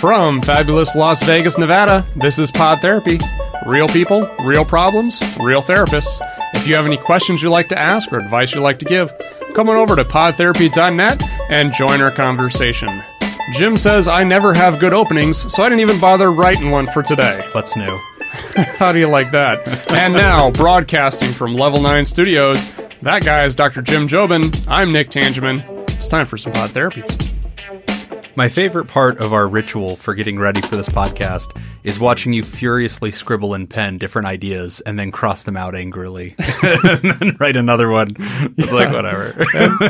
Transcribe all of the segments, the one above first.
From fabulous Las Vegas, Nevada, this is Pod Therapy. Real people, real problems, real therapists. If you have any questions you'd like to ask or advice you'd like to give, come on over to podtherapy.net and join our conversation. Jim says I never have good openings, so I didn't even bother writing one for today. What's new? How do you like that? and now, broadcasting from Level 9 Studios, that guy is Dr. Jim Jobin. I'm Nick Tangeman. It's time for some pod therapy. My favorite part of our ritual for getting ready for this podcast is watching you furiously scribble in pen different ideas and then cross them out angrily and then write another one. It's like, whatever.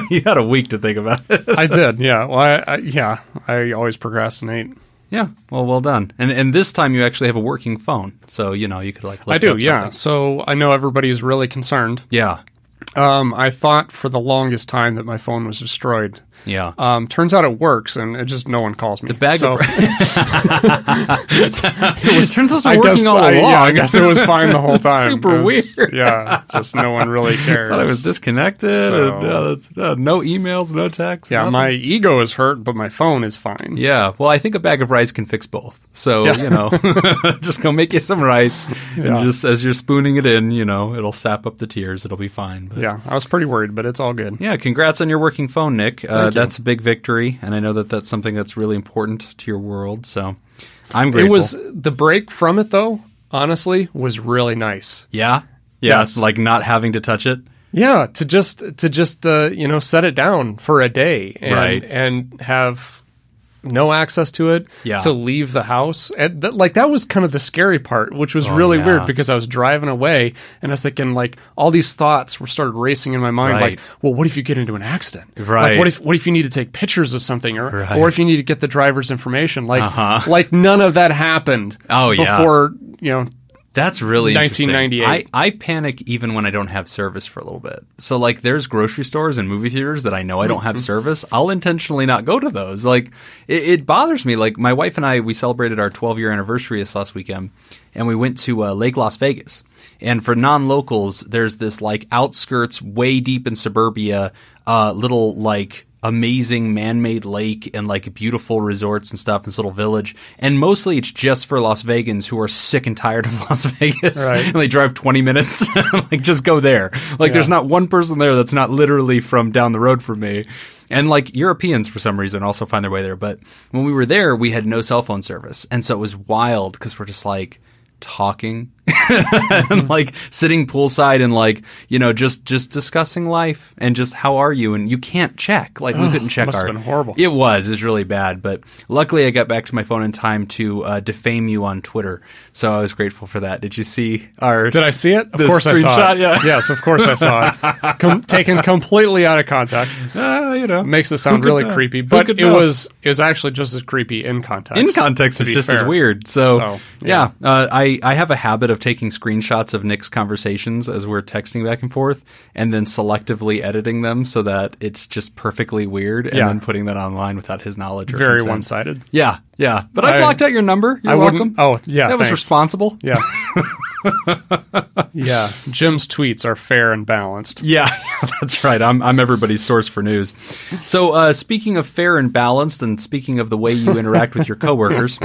you had a week to think about it. I did, yeah. Well, I, I, yeah, I always procrastinate. Yeah, well, well done. And and this time you actually have a working phone, so you know you could like. I do, yeah. something. So I know everybody's really concerned. Yeah, Um, I thought for the longest time that my phone was destroyed. Yeah. Um, turns out it works, and it just no one calls me. The bag so, of it was turns out it's working guess, all I, along. yeah, I guess it was fine the whole time. Super was- weird. Yeah, just no one really cares. thought I was disconnected. So- and, uh, uh, no emails, no texts. yeah, nothing. my ego is hurt, but my phone is fine. Yeah, well, I think a bag of rice can fix both. So Yeah. you know, just go make you some rice, and Yeah. just as you're spooning it in, you know, it'll sap up the tears. It'll be fine. But, Yeah, I was pretty worried, but it's all good. yeah, congrats on your working phone, Nick. Uh, You. that's a big victory, and I know that that's something that's really important to your world. So I'm grateful. It was the break from it though. Honestly, was really nice. yeah, yeah, Yes. like not having to touch it. Yeah, to just to just uh, you know set it down for a day and Right. and have no access to it. Yeah. To leave the house, and th- like that was kind of the scary part, which was really Oh, yeah. weird because I was driving away and I was thinking like all these thoughts were started racing in my mind. Right. Like, well, what if you get into an accident? Right. Like, what if what if you need to take pictures of something, or Right. or if you need to get the driver's information? Like, Uh-huh. like none of that happened. Oh, yeah. Before you know. That's really interesting. 1998. I, I panic even when I don't have service for a little bit. So like there's grocery stores and movie theaters that I know I don't Mm-hmm. have service. I'll intentionally not go to those. Like it, it bothers me. Like my wife and I, we celebrated our 12 year anniversary this last weekend and we went to uh, Lake Las Vegas. And for non-locals, there's this like outskirts way deep in suburbia, uh, little like amazing man-made lake and like beautiful resorts and stuff. This little village, and mostly it's just for Las Vegans who are sick and tired of Las Vegas, Right. and they drive twenty minutes. like, just go there. Like, there's not one person there that's not literally from down the road from me. And like Europeans, for some reason, also find their way there. But when we were there, we had no cell phone service, and so it was wild because we're just like talking and like sitting poolside and like you know just just discussing life and just how are you and you can't check like we couldn't check must have our been horrible. it was it was really bad but luckily i got back to my phone in time to uh, defame you on twitter so i was grateful for that did you see our Did I see it? Of course I saw it. yeah. Yes, of course I saw it. Com- taken completely out of context. uh, you know Makes it sound really know? creepy, but it know? was it was actually just as creepy in context. in context it's just as weird so, So, yeah, Uh, i i have a habit of taking screenshots of nick's conversations as we're texting back and forth and then selectively editing them so that it's just perfectly weird and Yeah. then putting that online without his knowledge or Very one sided. yeah yeah but i, I- blocked out your number you're I welcome. Oh yeah, that was thanks. responsible Yeah. yeah. Jim's tweets are fair and balanced. Yeah, that's right. I'm I'm everybody's source for news. So, uh, speaking of fair and balanced, and speaking of the way you interact with your coworkers,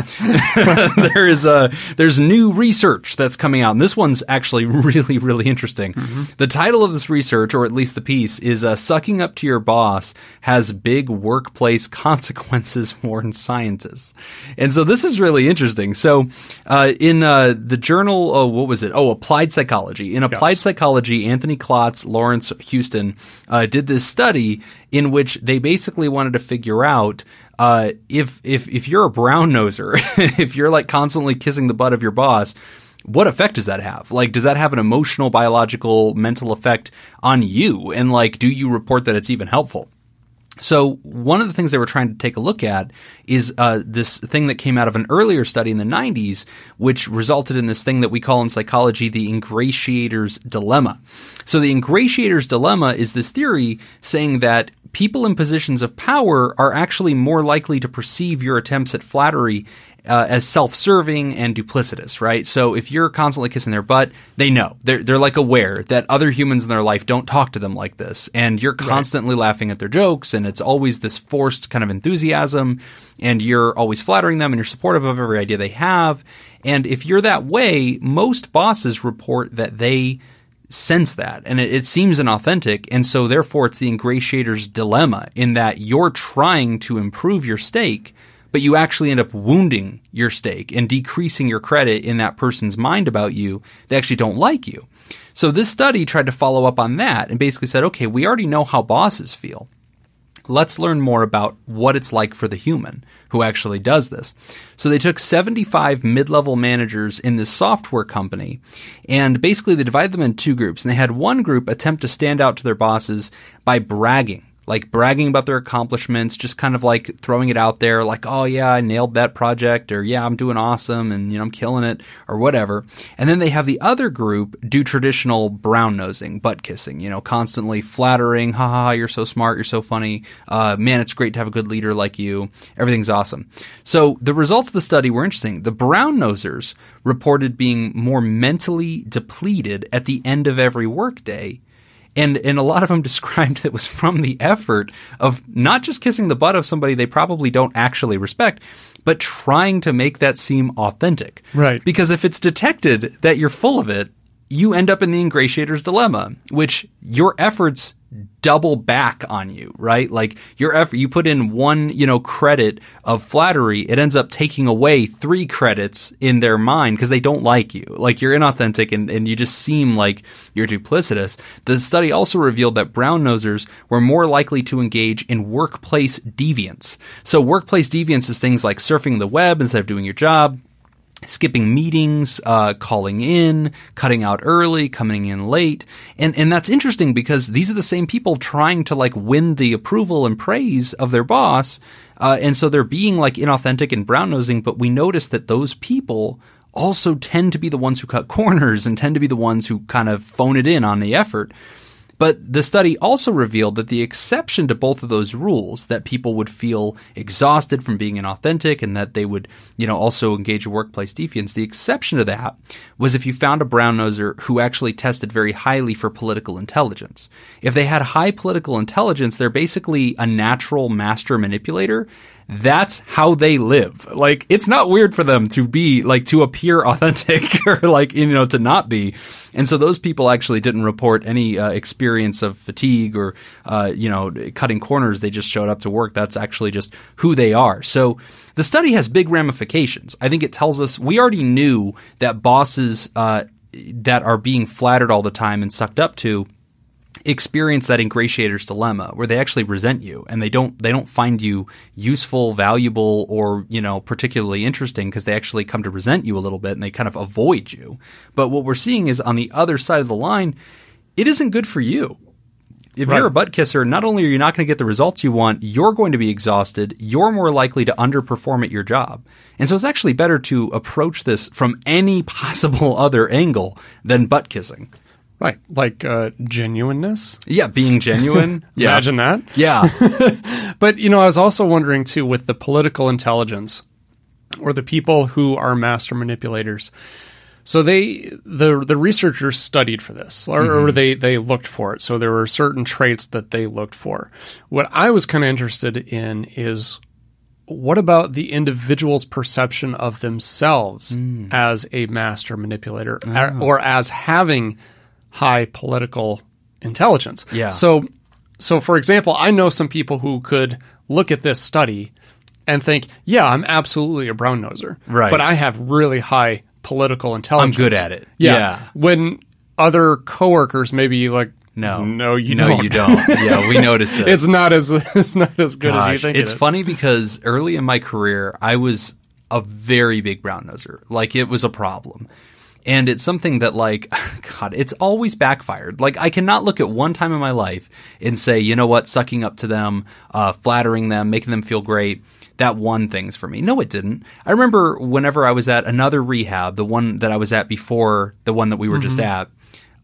there is uh, there's new research that's coming out, and this one's actually really really interesting. The title of this research, or at least the piece, is uh, "Sucking Up to Your Boss Has Big Workplace Consequences," warn scientists. And so this is really interesting. So, uh, in uh, the journal, oh, what was it? Oh, Applied Psychology. In Applied Psychology, Anthony Klotz, Lawrence Houston uh, did this study in which they basically wanted to figure out uh, if if if you're a brown noser, if you're like constantly kissing the butt of your boss. What effect does that have? Like, does that have an emotional, biological, mental effect on you? And like, do you report that it's even helpful? So one of the things they were trying to take a look at is uh, this thing that came out of an earlier study in the 90s, which resulted in this thing that we call in psychology the ingratiator's dilemma. So the ingratiator's dilemma is this theory saying that people in positions of power are actually more likely to perceive your attempts at flattery uh, as self-serving and duplicitous, right? So if you're constantly kissing their butt, they know they're they're like aware that other humans in their life don't talk to them like this, and you're constantly right. laughing at their jokes, and it's always this forced kind of enthusiasm, and you're always flattering them, and you're supportive of every idea they have, and if you're that way, most bosses report that they sense that and it, it, seems inauthentic and so therefore it's the ingratiator's dilemma in that you're trying to improve your stake but you actually end up wounding your stake and decreasing your credit in that person's mind about you. They actually don't like you. So this study tried to follow up on that and basically said, okay, we already know how bosses feel. Let's learn more about what it's like for the human who actually does this. So they took 75 mid-level managers in this software company and basically they divided them in two groups and they had one group attempt to stand out to their bosses by bragging like bragging about their accomplishments, just kind of like throwing it out there, like, oh yeah, I nailed that project, or yeah, I'm doing awesome, and you know, I'm killing it, or whatever. And then they have the other group do traditional brown nosing, butt kissing, you know, constantly flattering, haha, you're so smart, you're so funny, uh, man, it's great to have a good leader like you, everything's awesome. So the results of the study were interesting. The brown nosers reported being more mentally depleted at the end of every workday and and a lot of them described it was from the effort of not just kissing the butt of somebody they probably don't actually respect, but trying to make that seem authentic. Right. Because if it's detected that you're full of it, you end up in the ingratiator's dilemma, which your efforts double back on you, right? Like your effort, you put in one, you know, credit of flattery, it ends up taking away three credits in their mind because they don't like you. Like you're inauthentic and, and you just seem like you're duplicitous. The study also revealed that brown nosers were more likely to engage in workplace deviance. So workplace deviance is things like surfing the web instead of doing your job, skipping meetings, uh, calling in, cutting out early, coming in late. And, and that's interesting because these are the same people trying to like win the approval and praise of their boss. Uh, and so they're being like inauthentic and brown nosing, but we notice that those people also tend to be the ones who cut corners and tend to be the ones who kind of phone it in on the effort. But the study also revealed that the exception to both of those rules, that people would feel exhausted from being inauthentic and that they would, you know, also engage in workplace defiance, the exception to that was if you found a brown noser who actually tested very highly for political intelligence. If they had high political intelligence, they're basically a natural master manipulator that's how they live. Like, it's not weird for them to be, like, to appear authentic or, like, you know, to not be. And so those people actually didn't report any uh, experience of fatigue or, uh, you know, cutting corners. They just showed up to work. That's actually just who they are. So the study has big ramifications. I think it tells us we already knew that bosses, uh, that are being flattered all the time and sucked up to experience that ingratiator's dilemma where they actually resent you and they don't they don't find you useful, valuable or, you know, particularly interesting because they actually come to resent you a little bit and they kind of avoid you. But what we're seeing is on the other side of the line, it isn't good for you. If right. you're a butt kisser, not only are you not going to get the results you want, you're going to be exhausted. You're more likely to underperform at your job. And so it's actually better to approach this from any possible other angle than butt kissing. Right, like uh, genuineness. Yeah, being genuine. yeah. Imagine that. Yeah. but you know, I was also wondering too with the political intelligence or the people who are master manipulators. So they the the researchers studied for this, or, mm-hmm. or, they they looked for it. So there were certain traits that they looked for. What I was kind of interested in is what about the individual's perception of themselves mm. as a master manipulator, oh. or as having high political intelligence. Yeah. So, so for example, I know some people who could look at this study and think, yeah, I'm absolutely a brown noser. Right. But I have really high political intelligence. I'm good at it. Yeah. yeah. When other coworkers maybe like no, no, you no, don't. you don't. Yeah, we notice it. it's not as it's not as good Gosh, as you think. It's funny because early in my career, I was a very big brown noser. Like it was a problem. And it's something that like, God, it's always backfired. Like I cannot look at one time in my life and say, you know what, sucking up to them, uh, flattering them, making them feel great. That won things for me. No, it didn't. I remember whenever I was at another rehab, the one that I was at before the one that we were mm-hmm. just at,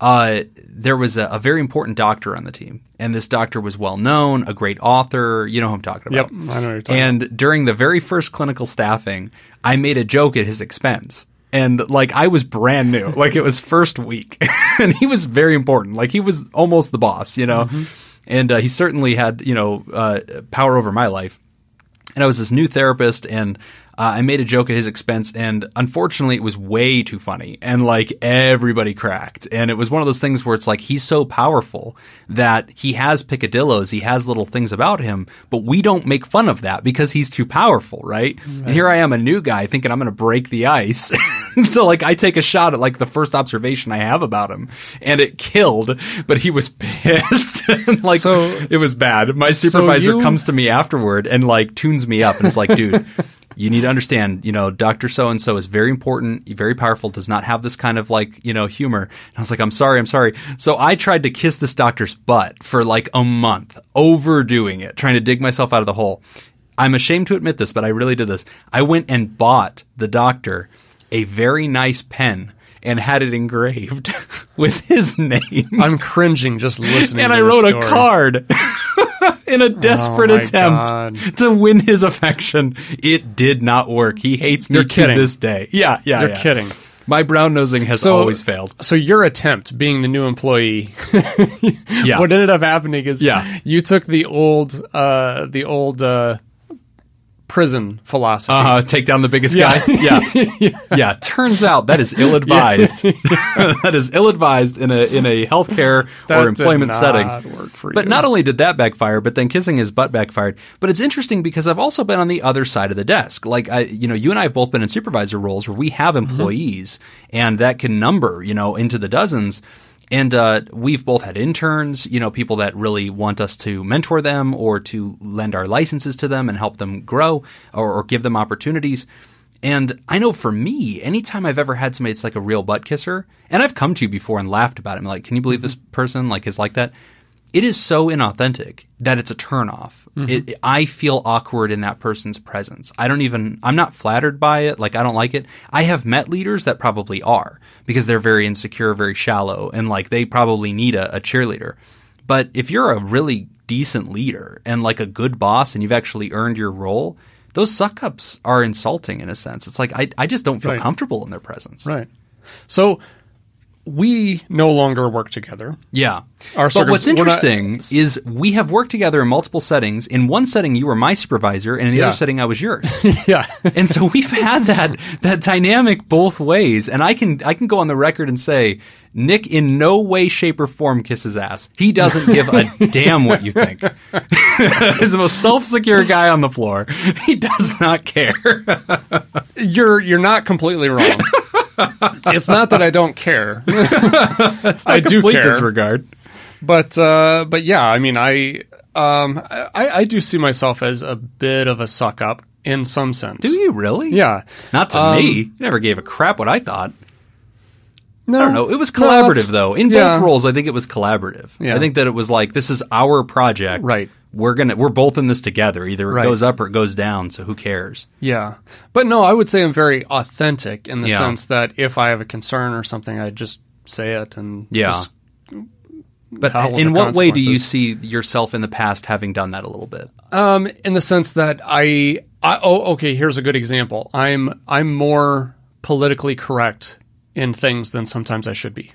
uh, there was a, a, very important doctor on the team, and this doctor was well known, a great author. You know who I'm talking about. Yep, I know you're talking. And about. during the very first clinical staffing, I made a joke at his expense. And like I was brand new, like it was first week, and he was very important. Like he was almost the boss, you know, and uh, he certainly had you know uh, power over my life. And I was this new therapist, and uh, I made a joke at his expense, and unfortunately, it was way too funny, and like everybody cracked. And it was one of those things where it's like he's so powerful that he has picadillos, he has little things about him, but we don't make fun of that because he's too powerful, right? And here I am, a new guy, thinking I'm going to break the ice. so like I take a shot at like the first observation I have about him, and it killed, but he was pissed. and, like So- it was bad. My So supervisor you- comes to me afterward and like tunes me up and is like, dude, you need to understand, you know, Dr. So and so is very important, very powerful, does not have this kind of like, you know, humor. And I was like, I'm sorry, I'm sorry. So I tried to kiss this doctor's butt for like a month, overdoing it, trying to dig myself out of the hole. I'm ashamed to admit this, but I really did this. I went and bought the doctor a very nice pen and had it engraved with his name. I'm cringing just listening. and I wrote story. a card in a desperate Oh attempt God. to win his affection. It did not work. He hates me You're to kidding. this day. Yeah, yeah, You're yeah. kidding. My brown nosing has So- always failed. So your attempt, being the new employee, Yeah. what ended up happening is Yeah. you took the old, uh, the old uh, prison philosophy. Uh, take down the biggest Yeah. guy. Yeah. yeah. Turns out that is ill advised. that is ill advised in a in a healthcare or employment setting. But you. not only did that backfire, but then kissing his butt backfired. But it's interesting because I've also been on the other side of the desk. Like I, you know, you and I have both been in supervisor roles where we have Mm-hmm. employees, and that can number, you know, into the dozens. And uh, we've both had interns, you know, people that really want us to mentor them or to lend our licenses to them and help them grow or, or give them opportunities. And I know for me, anytime I've ever had somebody that's like a real butt kisser, and I've come to you before and laughed about it, I'm like, can you believe this person like is like that? It is so inauthentic that it's a turnoff. Mm-hmm. It, I feel awkward in that person's presence. I don't even, I'm not flattered by it. Like, I don't like it. I have met leaders that probably are because they're very insecure, very shallow, and like they probably need a, a cheerleader. But if you're a really decent leader and like a good boss and you've actually earned your role, those suck ups are insulting in a sense. It's like I, I just don't feel Right. comfortable in their presence. Right. So we no longer work together. Yeah. Our but what's we're not- interesting is we have worked together in multiple settings. In one setting, you were my supervisor, and in the Yeah. other setting, I was yours. yeah. and so we've had that that dynamic both ways. And I can I can go on the record and say Nick in no way, shape, or form kisses ass. He doesn't give a damn what you think. He's the most self secure guy on the floor. He does not care. you're you're not completely wrong. It's not that I don't care. I do care. disregard. But uh, but yeah, I mean, I um I, I do see myself as a bit of a suck up in some sense. Do you really? Yeah. Not to Um, me. You never gave a crap what I thought. No, I don't know. It was collaborative that's- though. In yeah. both roles, I think it was collaborative. Yeah. I think that it was like this is our project. Right. We're gonna we're both in this together. Either it Right. goes up or it goes down. So who cares? Yeah. But no, I would say I'm very authentic in the Yeah. sense that if I have a concern or something, I just say it and Yeah. But in what way do you see yourself in the past having done that a little bit? um, in the sense that I, I oh okay, here's a good example. I'm I'm more politically correct in things than sometimes I should be.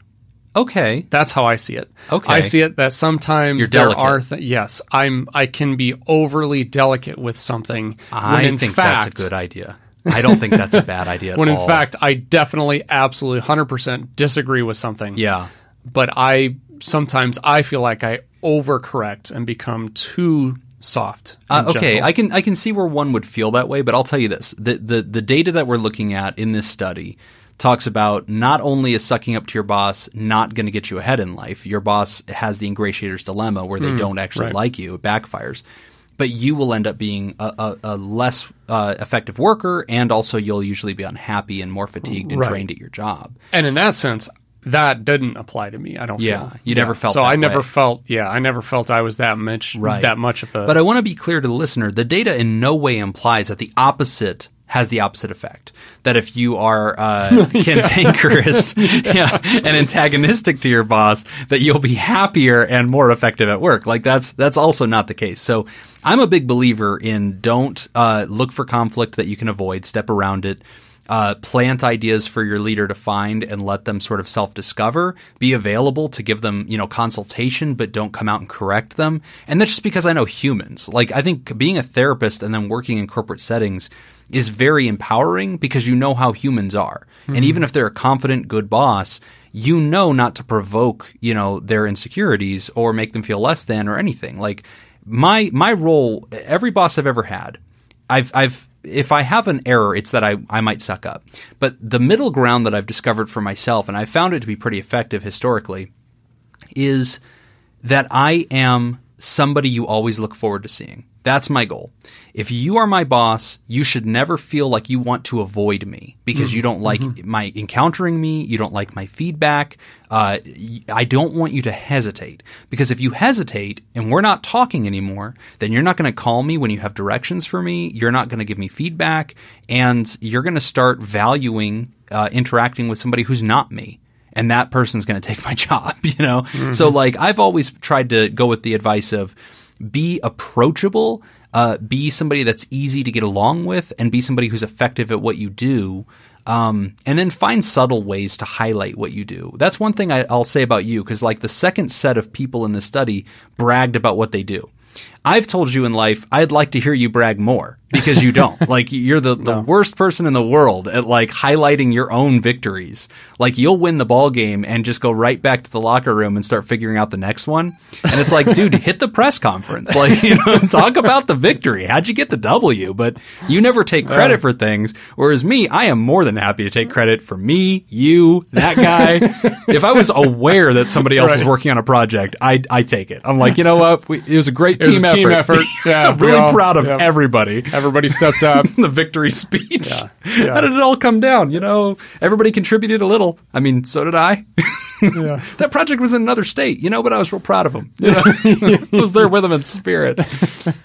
Okay. That's how I see it. Okay. I see it that sometimes You're there delicate. are th- yes, I'm I can be overly delicate with something. I think fact, that's a good idea. I don't think that's a bad idea at When in all. fact, I definitely, absolutely, hundred percent disagree with something. yeah. but I sometimes I feel like I overcorrect and become too soft. Uh, okay, gentle. I can I can see where one would feel that way, but I'll tell you this: the the the data that we're looking at in this study talks about not only is sucking up to your boss not going to get you ahead in life, your boss has the ingratiator's dilemma where they don't actually right. like you, it backfires. But you will end up being a, a, a less uh, effective worker, and also you'll usually be unhappy and more fatigued and Right. drained at your job. and in that sense, that didn't apply to me. I don't. Yeah, feel. you never felt So I never felt. Yeah, I never felt I was that much. Right. That much of a. But I want to be clear to the listener: the data in no way implies that the opposite has the opposite effect. That if you are uh, cantankerous yeah, and antagonistic to your boss, that you'll be happier and more effective at work. Like that's that's also not the case. So I'm a big believer in don't uh, look for conflict that you can avoid, step around it. Uh, plant ideas for your leader to find and let them sort of self-discover. Be available to give them, you know, consultation, but don't come out and correct them. And that's just because I know humans. Like I think being a therapist and then working in corporate settings is very empowering because you know how humans are. And even if they're a confident, good boss, you know not to provoke, you know, their insecurities or make them feel less than or anything. Like my my role, every boss I've ever had, I've I've if I have an error, it's that I, I might suck up. But the middle ground that I've discovered for myself, and I've found it to be pretty effective historically, is that I am somebody you always look forward to seeing. That's my goal. If you are my boss, you should never feel like you want to avoid me because you don't like my encountering me. You don't like my feedback. Uh, I don't want you to hesitate because if you hesitate and we're not talking anymore, then you're not going to call me when you have directions for me. You're not going to give me feedback and you're going to start valuing uh, interacting with somebody who's not me and that person's going to take my job, you know? So like I've always tried to go with the advice of be approachable, uh, be somebody that's easy to get along with, and be somebody who's effective at what you do. Um, and then find subtle ways to highlight what you do. That's one thing I, I'll say about you, because like the second set of people in the study bragged about what they do. I've told you in life, I'd like to hear you brag more because you don't. like you're the, the worst person in the world at like highlighting your own victories. Like you'll win the ball game and just go right back to the locker room and start figuring out the next one. And it's like, dude, hit the press conference. Like, you know, talk about the victory. How'd you get the W? But you never take credit for things. Whereas me, I am more than happy to take credit for me, you, that guy. if I was aware that somebody else was working on a project, I I take it. I'm like, you know what? We, it was a great team effort. Team effort. Yeah, I'm really all- proud of everybody. Everybody stepped up. the victory speech. Yeah, yeah. How did it all come down? You know, everybody contributed a little. I mean, so did I. yeah. that project was in another state, you know, but I was real proud of them. You know? I was there with them in spirit.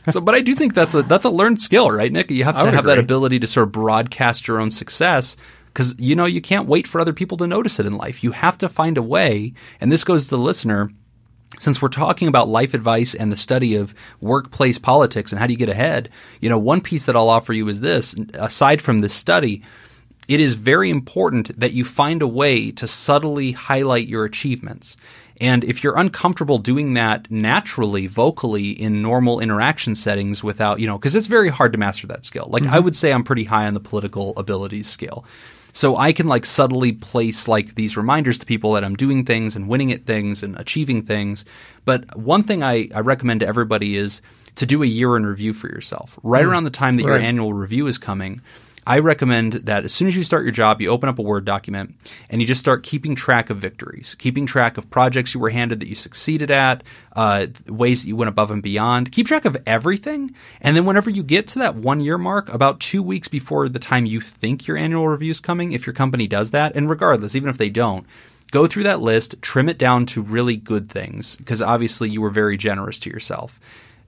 So, but I do think that's a that's a learned skill, right, Nick? You have to have that ability to sort of broadcast your own success. Because you know you can't wait for other people to notice it in life. You have to find a way, and this goes to the listener since we're talking about life advice and the study of workplace politics and how do you get ahead, you know, one piece that I'll offer you is this aside from this study, it is very important that you find a way to subtly highlight your achievements. And if you're uncomfortable doing that naturally, vocally in normal interaction settings without, you know, because it's very hard to master that skill. Like I mm-hmm. would say I'm pretty high on the political abilities scale. So I can like subtly place like these reminders to people that I'm doing things and winning at things and achieving things. But one thing I, I recommend to everybody is to do a year in review for yourself. Right hmm. around the time that your annual review is coming, I recommend that as soon as you start your job, you open up a Word document and you just start keeping track of victories, keeping track of projects you were handed that you succeeded at, uh, ways that you went above and beyond. Keep track of everything. And then whenever you get to that one year mark, about two weeks before the time you think your annual review is coming, if your company does that, and regardless, even if they don't, go through that list, trim it down to really good things, because obviously you were very generous to yourself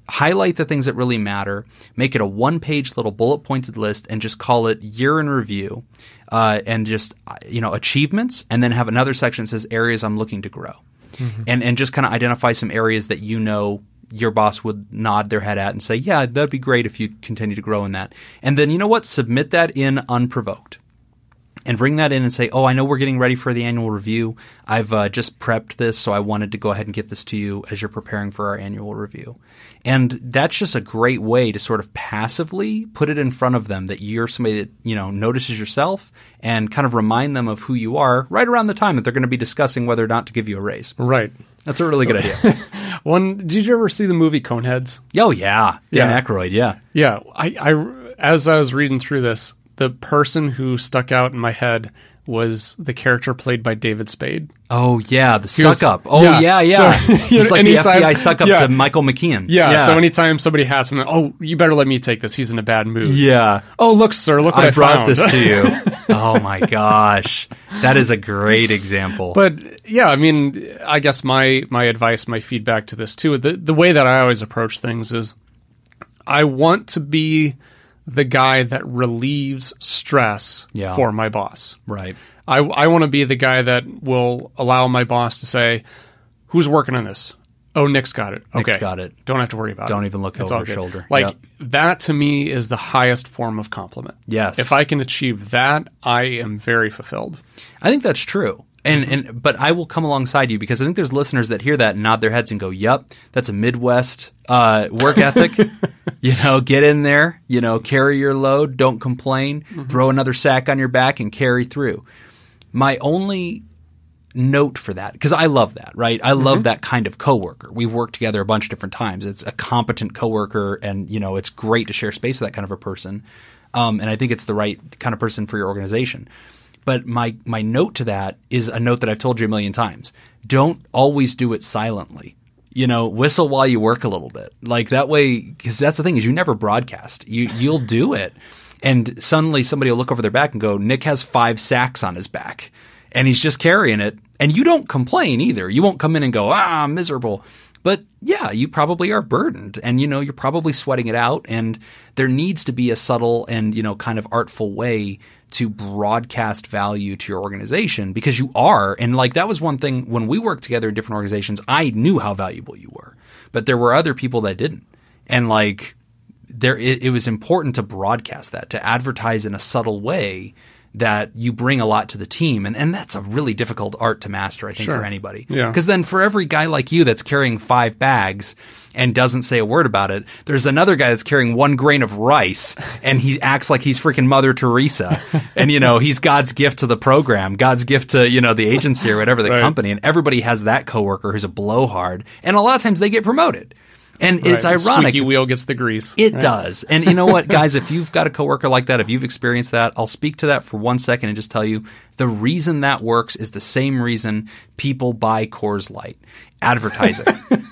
highlight the things that really matter, make it a one page little bullet pointed list, and just call it year in review, uh, and just you know achievements, and then have another section that says areas I'm looking to grow, and and just kind of identify some areas that you know your boss would nod their head at and say, yeah, that'd be great if you continue to grow in that, and then you know what, submit that in unprovoked and bring that in and say, "Oh, I know we're getting ready for the annual review. I've uh, just prepped this, so I wanted to go ahead and get this to you as you're preparing for our annual review." And that's just a great way to sort of passively put it in front of them that you're somebody that you know notices yourself and kind of remind them of who you are right around the time that they're going to be discussing whether or not to give you a raise. Right. That's a really good idea. One. Did you ever see the movie Coneheads? oh yeah, Dan Yeah. Aykroyd, yeah. Yeah. I, I. As I was reading through this, the person who stuck out in my head was the character played by David Spade. Oh yeah, the was- suck up. Oh yeah. yeah, yeah. So, He's like the FBI suck up yeah. to Michael McKean. Yeah, So anytime somebody has him, oh, you better let me take this. He's in a bad mood. yeah. Oh, look, sir, look what I, I brought found. this to you. oh my gosh, that is a great example. But yeah, I mean, I guess my my advice, my feedback to this too, the the way that I always approach things is, I want to be the guy that relieves stress Yeah. for my boss. right, I I want to be the guy that will allow my boss to say, "Who's working on this? Oh, Nick's got it. Nick's Okay, got it. Don't have to worry about it. Don't even look It's over your shoulder. Like Yep. that to me is the highest form of compliment. Yes. If I can achieve that, I am very fulfilled. I think that's true. And and but I will come alongside you because I think there's listeners that hear that and nod their heads and go, "Yep, that's a Midwest uh, work ethic." you know, get in there. You know, carry your load. Don't complain. Throw another sack on your back and carry through. My only note for that because I love that, right? I love that kind of coworker. We've worked together a bunch of different times. It's a competent coworker, and you know, it's great to share space with that kind of a person. Um, and I think it's the right kind of person for your organization. But my my note to that is a note that I've told you a million times. Don't always do it silently. You know, whistle while you work a little bit. Like that way, because that's the thing is you never broadcast. You you'll do it, and suddenly somebody will look over their back and go, "Nick has five sacks on his back." and he's just carrying it. And you don't complain either. You won't come in and go, ah, I'm miserable. But yeah, you probably are burdened and you know, you're probably sweating it out. And there needs to be a subtle and, you know, kind of artful way to broadcast value to your organization because you are. And like that was one thing when we worked together in different organizations, I knew how valuable you were, but there were other people that didn't. And like, there, it, it was important to broadcast that, to advertise in a subtle way that you bring a lot to the team. And, and that's a really difficult art to master, I think, Sure. for anybody. Yeah. Because then for every guy like you that's carrying five bags and doesn't say a word about it, there's another guy that's carrying one grain of rice and he acts like he's freaking Mother Teresa. and, you know, he's God's gift to the program, God's gift to, you know, the agency or whatever the Right. company. And everybody has that coworker who's a blowhard. And a lot of times they get promoted. And it's Right. The ironic. Squeaky wheel gets the grease. It right? does. And you know what, guys, if you've got a coworker like that, if you've experienced that, I'll speak to that for one second and just tell you the reason that works is the same reason people buy Coors Light. Advertising.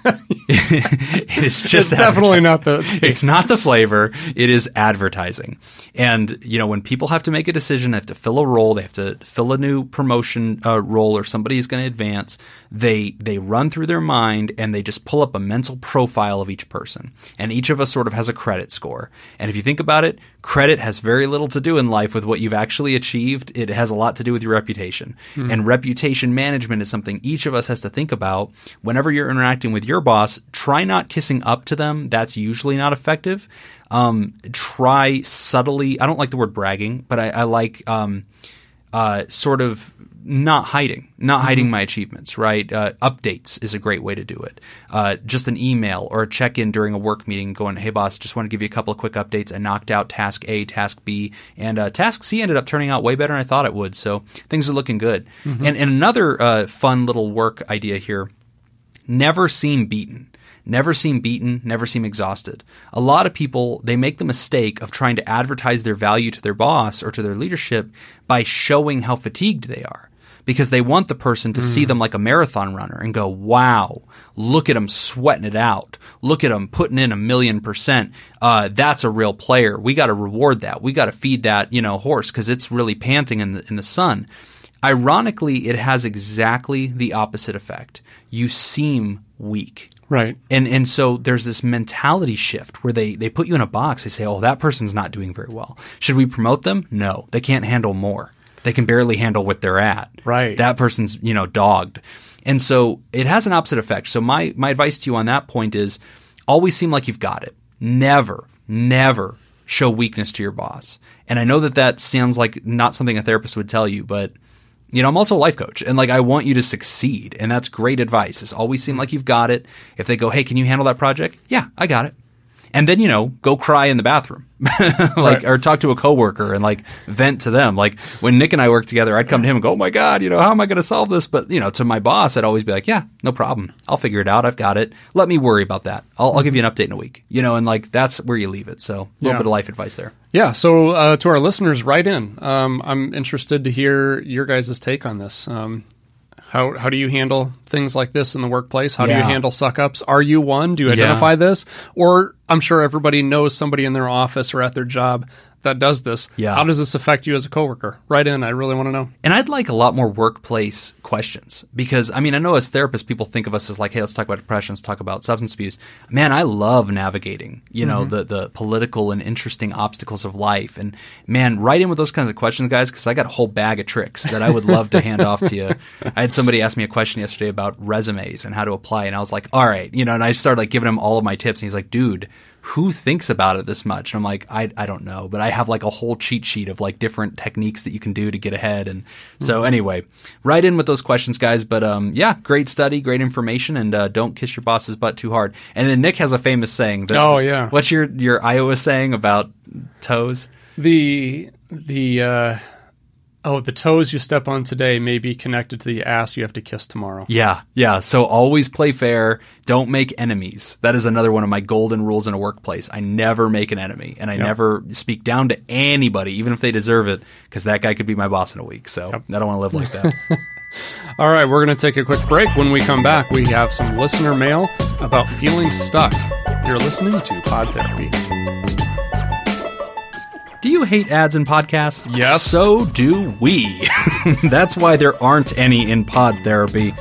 it is just It's definitely not the. it's not the flavor, it is advertising. And, you know, when people have to make a decision, they have to fill a role, they have to fill a new promotion uh, role or somebody is going to advance, they they run through their mind and they just pull up a mental profile of each person. And each of us sort of has a credit score. And if you think about it, credit has very little to do in life with what you've actually achieved. It has a lot to do with your reputation. And reputation management is something each of us has to think about whenever you're interacting with your boss. Try not kissing up to them. That's usually not effective. Um, try subtly. I don't like the word bragging, but I, I like um, uh, sort of not hiding, not hiding my achievements, right? Uh, updates is a great way to do it. Uh, just an email or a check in during a work meeting going, hey, boss, just want to give you a couple of quick updates. I knocked out task A, task B, and uh, task C ended up turning out way better than I thought it would. So things are looking good. And, and another uh, fun little work idea here never seem beaten. Never seem beaten, never seem exhausted. A lot of people, they make the mistake of trying to advertise their value to their boss or to their leadership by showing how fatigued they are. Because they want the person to see them like a marathon runner and go, wow, look at them sweating it out. Look at them putting in a million percent. Uh, that's a real player. We got to reward that. We got to feed that, you know, horse because it's really panting in the, in the sun. Ironically, it has exactly the opposite effect. You seem weak. Right. And and so there's this mentality shift where they they put you in a box. They say, "Oh, that person's not doing very well. Should we promote them?" No, they can't handle more. They can barely handle what they're at. Right. That person's you know dogged, and so it has an opposite effect. So my my advice to you on that point is, always seem like you've got it. Never, never show weakness to your boss. And I know that that sounds like not something a therapist would tell you, but you know, I'm also a life coach and like I want you to succeed. And that's great advice. Is always seem like you've got it. If they go, Hey, can you handle that project? Yeah, I got it. And then, you know, go cry in the bathroom. like Right. or talk to a coworker and like vent to them. Like when Nick and I worked together, I'd come to him and go, Oh my God, you know, how am I gonna solve this? But you know, to my boss, I'd always be like, Yeah, no problem. I'll figure it out. I've got it. Let me worry about that. I'll, I'll give you an update in a week. You know, and like that's where you leave it. So a little Yeah. bit of life advice there. Yeah. So uh, to our listeners, write in. Um, I'm interested to hear your guys' take on this. Um, how how do you handle things like this in the workplace? How do you handle suck ups? Are you one? Do you identify this? Or I'm sure everybody knows somebody in their office or at their job that does this. Yeah. How does this affect you as a coworker? Write in. I really want to know. And I'd like a lot more workplace questions because, I mean, I know as therapists, people think of us as like, hey, let's talk about depression, let's talk about substance abuse. Man, I love navigating, you know, mm-hmm. the, the political and interesting obstacles of life. And man, write in with those kinds of questions, guys, because I got a whole bag of tricks that I would love to hand off to you. I had somebody ask me a question yesterday about resumes and how to apply. And I was like, all right, you know, and I started like giving him all of my tips. And he's like, dude, who thinks about it this much? And I'm like, I, I don't know, but I have like a whole cheat sheet of like different techniques that you can do to get ahead. And so anyway, write in with those questions, guys. But um, yeah, great study, great information, and uh, don't kiss your boss's butt too hard. And then Nick has a famous saying. That, Oh, yeah. What's your your Iowa saying about toes? The the uh, oh the toes you step on today may be connected to the ass you have to kiss tomorrow. Yeah, yeah. So always play fair. Don't make enemies. That is another one of my golden rules in a workplace. I never make an enemy, and I never speak down to anybody, even if they deserve it, because that guy could be my boss in a week. So I don't want to live like that. All right, we're going to take a quick break. When we come back, we have some listener mail about feeling stuck. You're listening to Pod Therapy. Do you hate ads in podcasts? Yes. So do we. That's why there aren't any in pod therapy.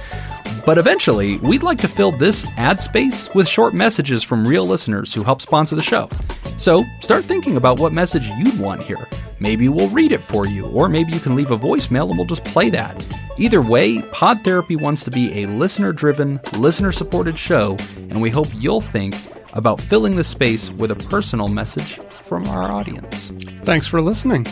But eventually, we'd like to fill this ad space with short messages from real listeners who help sponsor the show. So start thinking about what message you'd want here. Maybe we'll read it for you, or maybe you can leave a voicemail and we'll just play that. Either way, Pod Therapy wants to be a listener driven, listener supported show, and we hope you'll think about filling the space with a personal message from our audience. Thanks for listening.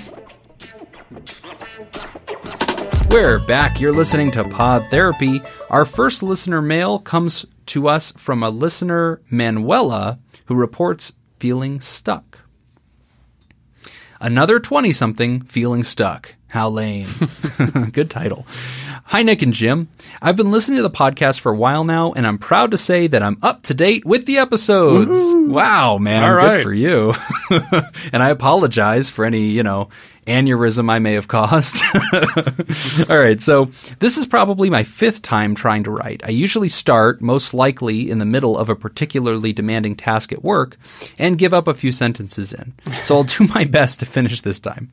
We're back. You're listening to Pod Therapy. Our first listener mail comes to us from a listener, Manuela, who reports feeling stuck. Another 20 something feeling stuck. How lame. Good title. Hi, Nick and Jim. I've been listening to the podcast for a while now, and I'm proud to say that I'm up to date with the episodes. Wow, man. All Good for you. and I apologize for any, you know, aneurysm I may have caused. All right, so this is probably my fifth time trying to write. I usually start, most likely, in the middle of a particularly demanding task at work and give up a few sentences in. So I'll do my best to finish this time.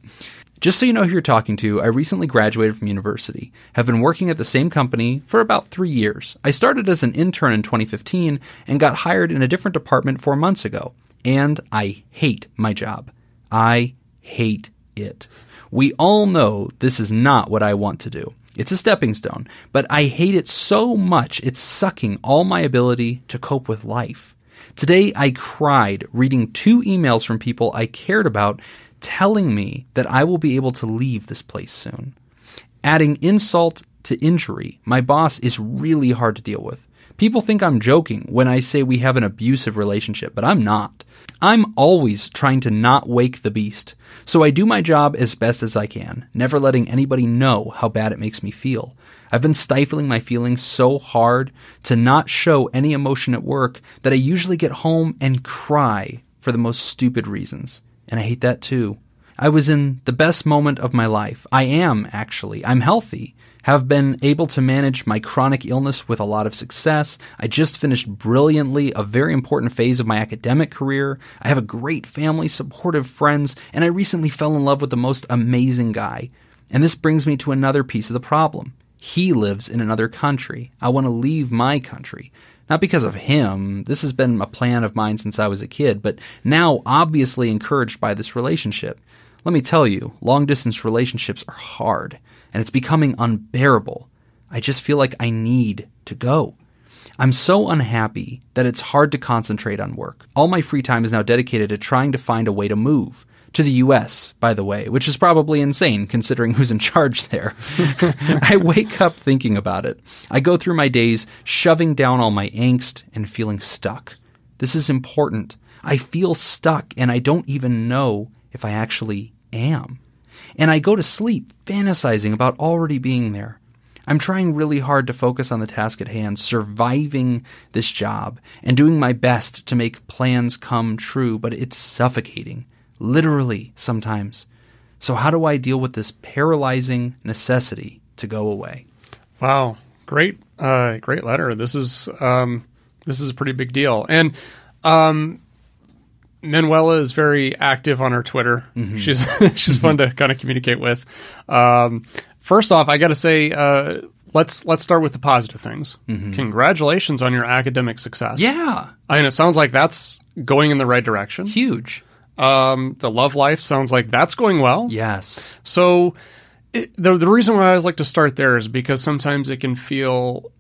Just so you know who you're talking to, I recently graduated from university, have been working at the same company for about three years. I started as an intern in 2015 and got hired in a different department four months ago. And I hate my job. I hate it. We all know this is not what I want to do. It's a stepping stone, but I hate it so much it's sucking all my ability to cope with life. Today I cried reading two emails from people I cared about telling me that I will be able to leave this place soon. Adding insult to injury, my boss is really hard to deal with. People think I'm joking when I say we have an abusive relationship, but I'm not. I'm always trying to not wake the beast, so I do my job as best as I can, never letting anybody know how bad it makes me feel. I've been stifling my feelings so hard to not show any emotion at work that I usually get home and cry for the most stupid reasons. And I hate that too. I was in the best moment of my life. I am, actually. I'm healthy. Have been able to manage my chronic illness with a lot of success. I just finished brilliantly a very important phase of my academic career. I have a great family, supportive friends, and I recently fell in love with the most amazing guy. And this brings me to another piece of the problem. He lives in another country. I want to leave my country. Not because of him. This has been a plan of mine since I was a kid, but now obviously encouraged by this relationship. Let me tell you, long distance relationships are hard, and it's becoming unbearable. I just feel like I need to go. I'm so unhappy that it's hard to concentrate on work. All my free time is now dedicated to trying to find a way to move. To the US, by the way, which is probably insane considering who's in charge there. I wake up thinking about it. I go through my days shoving down all my angst and feeling stuck. This is important. I feel stuck and I don't even know if I actually am. And I go to sleep fantasizing about already being there. I'm trying really hard to focus on the task at hand, surviving this job, and doing my best to make plans come true, but it's suffocating. Literally, sometimes. So, how do I deal with this paralyzing necessity to go away? Wow, great, uh, great letter. This is um, this is a pretty big deal, and um, Manuela is very active on her Twitter. Mm-hmm. She's she's fun to kind of communicate with. Um, first off, I got to say, uh, let's let's start with the positive things. Congratulations on your academic success. Mm-hmm. Yeah, I mean, it sounds like that's going in the right direction. huge. Um, the love life sounds like that's going well. Yes. So it, the the reason why I always like to start there is because sometimes it can feel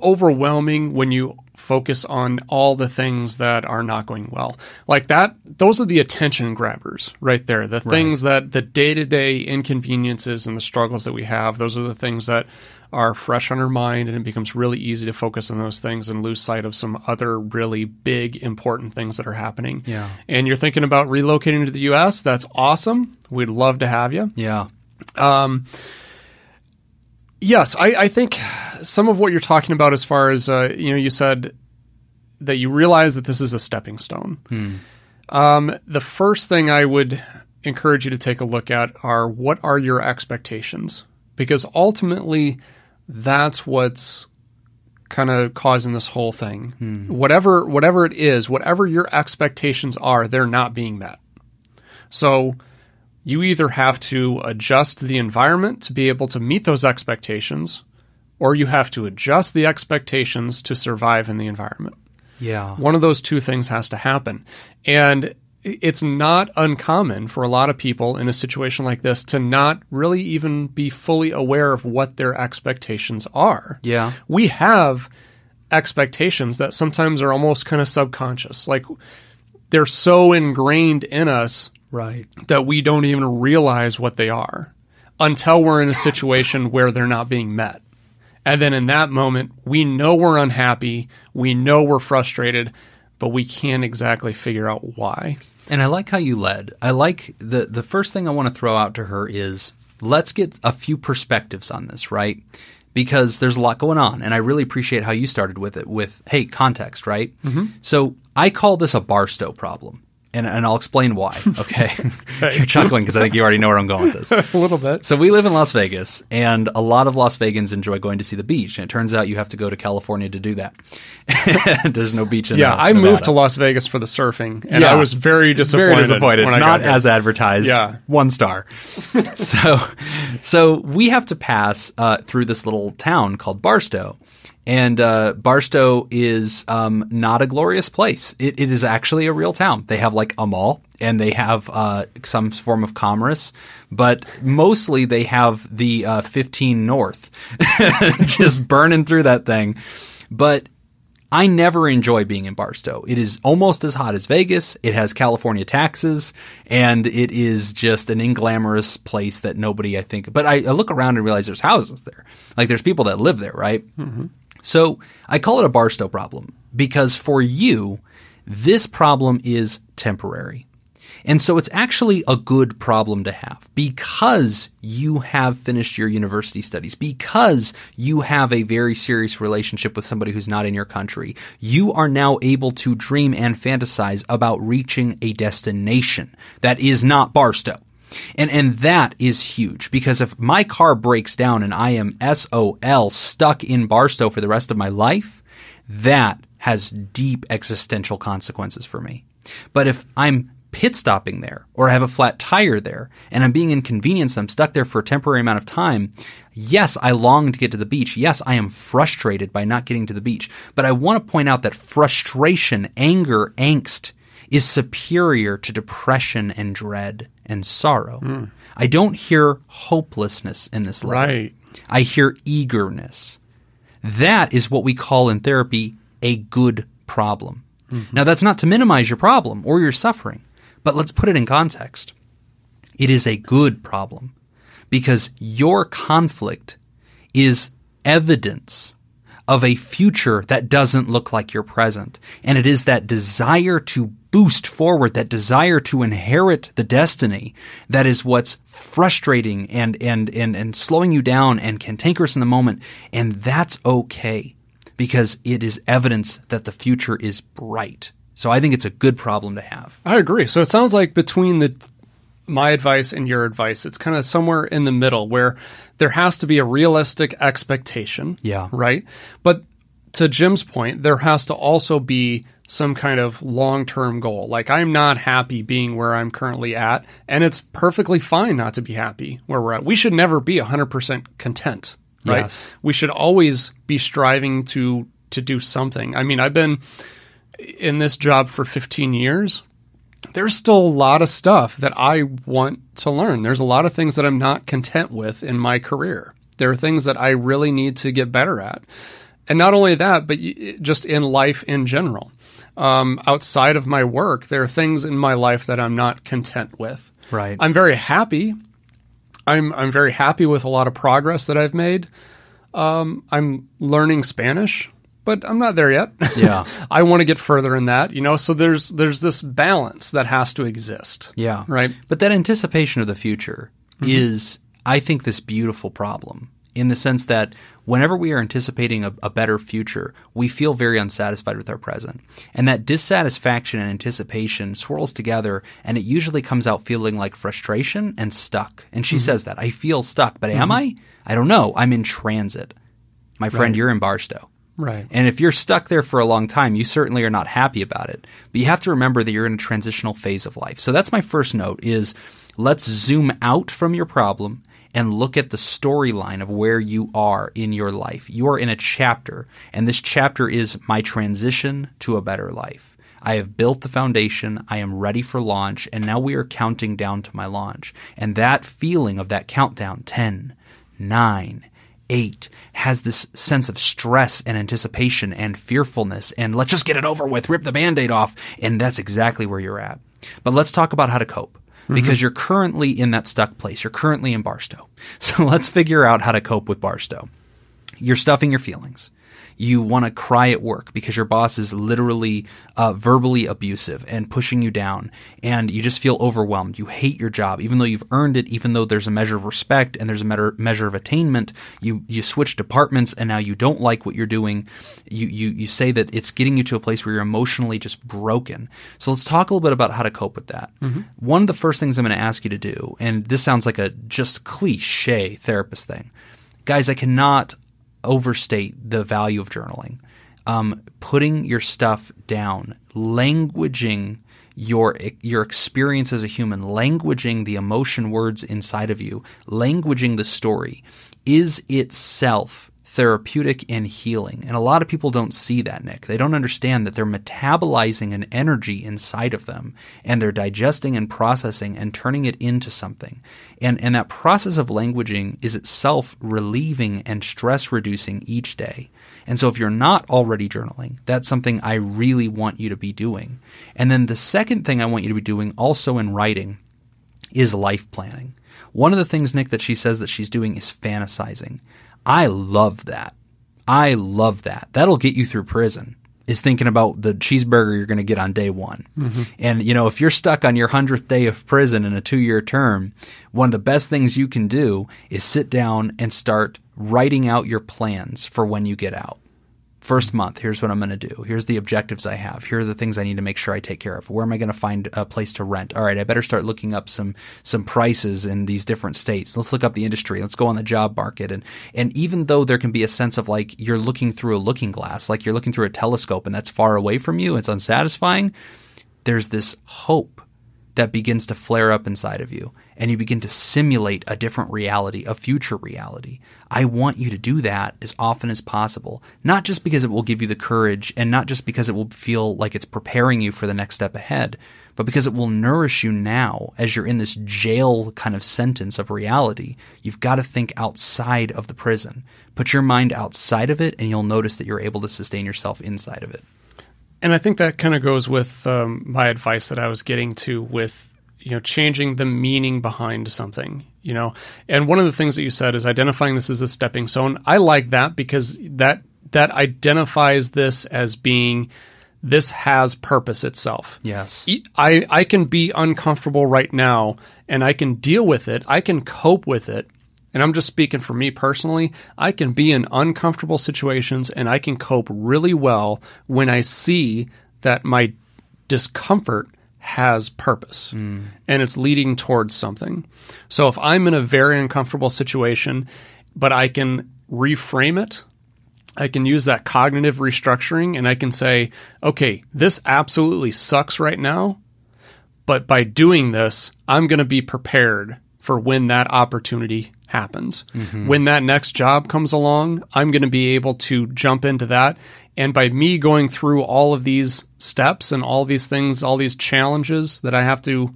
overwhelming when you focus on all the things that are not going well. Like that those are the attention grabbers right there. The things that the day-to-day inconveniences and the struggles that we have, those are the things that are fresh on our mind and it becomes really easy to focus on those things and lose sight of some other really big important things that are happening. Yeah. And you're thinking about relocating to the US, that's awesome. We'd love to have you. Yeah. Um, Yes, I, I think some of what you're talking about, as far as uh, you know, you said that you realize that this is a stepping stone. Um, the first thing I would encourage you to take a look at are what are your expectations, because ultimately, that's what's kind of causing this whole thing. Hmm. Whatever whatever it is, whatever your expectations are, they're not being met. So you either have to adjust the environment to be able to meet those expectations, or you have to adjust the expectations to survive in the environment. Yeah. One of those two things has to happen. And it's not uncommon for a lot of people in a situation like this to not really even be fully aware of what their expectations are. Yeah. We have expectations that sometimes are almost kind of subconscious. Like they're so ingrained in us Right. that we don't even realize what they are until we're in a situation where they're not being met. And then in that moment, we know we're unhappy, we know we're frustrated, but we can't exactly figure out why. And I like how you led. I like the the first thing I want to throw out to her is let's get a few perspectives on this, right? Because there's a lot going on, and I really appreciate how you started with it with hey context, right? Mm-hmm. So I call this a Barstow problem, and and I'll explain why. Okay, you're chuckling because I think you already know where I'm going with this. A little bit. So we live in Las Vegas, and a lot of Las Vegans enjoy going to see the beach. And it turns out you have to go to California to do that. There's no beach in Yeah, uh, I moved to Las Vegas for the surfing, and Yeah. I was very disappointed. Very disappointed. Not as advertised. Yeah. One star. so, so we have to pass uh, through this little town called Barstow. And uh, Barstow is um, not a glorious place. It, it is actually a real town. They have like a mall and they have uh, some form of commerce, but mostly they have the uh, 15 North just burning through that thing. But I never enjoy being in Barstow. It is almost as hot as Vegas. It has California taxes, and it is just an inglamorous place that nobody, I think. But I, I look around and realize there's houses there. Like there's people that live there, right? So I call it a Barstow problem because for you, this problem is temporary. And so it's actually a good problem to have because you have finished your university studies, because you have a very serious relationship with somebody who's not in your country. You are now able to dream and fantasize about reaching a destination that is not Barstow. And and that is huge because if my car breaks down and I am SOL stuck in Barstow for the rest of my life, that has deep existential consequences for me. But if I'm pit stopping there or I have a flat tire there and I'm being inconvenienced, I'm stuck there for a temporary amount of time. Yes, I long to get to the beach. Yes, I am frustrated by not getting to the beach. But I want to point out that frustration, anger, angst is superior to depression and dread and sorrow. Hmm. I don't hear hopelessness in this letter. Right. I hear eagerness. That is what we call in therapy a good problem. Hmm. Now, that's not to minimize your problem or your suffering, but let's put it in context. It is a good problem because your conflict is evidence of a future that doesn't look like your present. And it is that desire to boost forward, that desire to inherit the destiny that is what's frustrating and, and, and, and slowing you down and cantankerous in the moment. And that's okay because it is evidence that the future is bright. So I think it's a good problem to have. I agree. So it sounds like between the my advice and your advice, it's kind of somewhere in the middle where there has to be a realistic expectation. Yeah. Right. But to Jim's point, there has to also be some kind of long term goal. Like, I'm not happy being where I'm currently at, and it's perfectly fine not to be happy where we're at. We should never be 100% content, right? Yes. We should always be striving to to do something. I mean, I've been in this job for 15 years. There's still a lot of stuff that I want to learn. There's a lot of things that I'm not content with in my career. There are things that I really need to get better at. And not only that, but just in life in general. Um, outside of my work, there are things in my life that I'm not content with. Right. I'm very happy. I'm I'm very happy with a lot of progress that I've made. Um, I'm learning Spanish, but I'm not there yet. Yeah. I want to get further in that, you know. So there's there's this balance that has to exist. Yeah. Right. But that anticipation of the future is, I think, this beautiful problem in the sense that whenever we are anticipating a, a better future, we feel very unsatisfied with our present. And that dissatisfaction and anticipation swirls together, and it usually comes out feeling like frustration and stuck. And she mm-hmm. says that I feel stuck, but am mm-hmm. I? I don't know. I'm in transit. My friend, Right. you're in Barstow. Right. And if you're stuck there for a long time, you certainly are not happy about it. But you have to remember that you're in a transitional phase of life. So that's my first note is let's zoom out from your problem and look at the storyline of where you are in your life. You are in a chapter, and this chapter is my transition to a better life. I have built the foundation. I am ready for launch, and now we are counting down to my launch. And that feeling of that countdown 10, 9, eight has this sense of stress and anticipation and fearfulness and let's just get it over with, rip the band-aid off. And that's exactly where you're at. But let's talk about how to cope. Mm-hmm. Because you're currently in that stuck place. You're currently in Barstow. So let's figure out how to cope with Barstow. You're stuffing your feelings. You want to cry at work because your boss is literally uh, verbally abusive and pushing you down, and you just feel overwhelmed. You hate your job, even though you've earned it, even though there's a measure of respect and there's a measure, measure of attainment. You you switch departments, and now you don't like what you're doing. You you you say that it's getting you to a place where you're emotionally just broken. So let's talk a little bit about how to cope with that. One of the first things I'm going to ask you to do, and this sounds like a just cliche therapist thing, guys. I cannot overstate the value of journaling. Um, putting your stuff down, languaging your your experience as a human, languaging the emotion words inside of you, languaging the story, is itself therapeutic and healing. And a lot of people don't see that, Nick. They don't understand that they're metabolizing an energy inside of them and they're digesting and processing and turning it into something. And and that process of languaging is itself relieving and stress reducing each day. And so if you're not already journaling, that's something I really want you to be doing. And then the second thing I want you to be doing also in writing is life planning. One of the things, Nick, that she says that she's doing is fantasizing. I love that. I love that. That'll get you through prison. Is thinking about the cheeseburger you're going to get on day one. Mm-hmm. And, you know, if you're stuck on your 100th day of prison in a two year term, one of the best things you can do is sit down and start writing out your plans for when you get out. First month, here's what I'm going to do. Here's the objectives I have. Here are the things I need to make sure I take care of. Where am I going to find a place to rent? All right, I better start looking up some some prices in these different states. Let's look up the industry. Let's go on the job market. And and even though there can be a sense of like you're looking through a looking glass, like you're looking through a telescope and that's far away from you, it's unsatisfying. There's this hope that begins to flare up inside of you and you begin to simulate a different reality, a future reality. I want you to do that as often as possible, not just because it will give you the courage and not just because it will feel like it's preparing you for the next step ahead, but because it will nourish you now as you're in this jail kind of sentence of reality. You've got to think outside of the prison. Put your mind outside of it and you'll notice that you're able to sustain yourself inside of it. And I think that kind of goes with um, my advice that I was getting to with you know changing the meaning behind something. You know, and one of the things that you said is identifying this as a stepping stone. I like that because that that identifies this as being this has purpose itself. Yes. I, I can be uncomfortable right now and I can deal with it. I can cope with it. And I'm just speaking for me personally. I can be in uncomfortable situations and I can cope really well when I see that my discomfort has purpose hmm. and it's leading towards something. So if I'm in a very uncomfortable situation, but I can reframe it I can use that cognitive restructuring and I can say, okay, this absolutely sucks right now, but by doing this, I'm going to be prepared for when that opportunity happens. When that next job comes along, I'm going to be able to jump into that. And by me going through all of these steps and all these things, all these challenges that I have to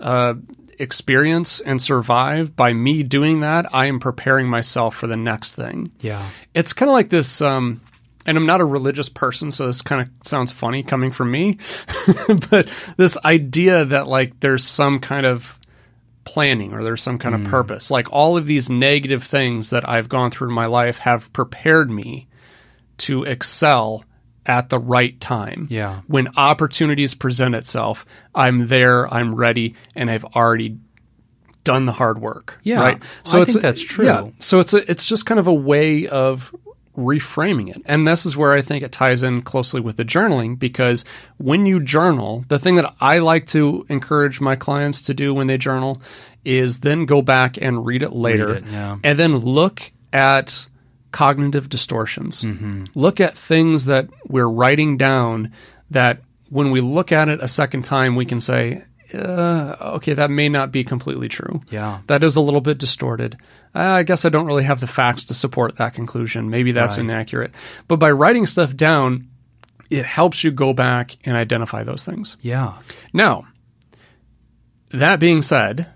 uh, experience and survive, by me doing that, I am preparing myself for the next thing Yeah. it's kind of like this um and I'm not a religious person, so this kind of sounds funny coming from me. but this idea that like there's some kind of planning or there's some kind of hmm. purpose. Like all of these negative things that I've gone through in my life have prepared me to excel at the right time. Yeah. When opportunities present itself, I'm there, I'm ready, and I've already done the hard work. Yeah. Right. I think that's true. Yeah. So it's a, it's just kind of a way of reframing it. And this is where I think it ties in closely with the journaling because when you journal, the thing that I like to encourage my clients to do when they journal is then go back and read it later it, yeah. and then look at cognitive distortions. Mm-hmm. Look at things that we're writing down that when we look at it a second time, we can say, uh, okay, that may not be completely true. Yeah. That is a little bit distorted. I guess I don't really have the facts to support that conclusion. Maybe that's Right. inaccurate. But by writing stuff down, it helps you go back and identify those things. Yeah. Now, that being said,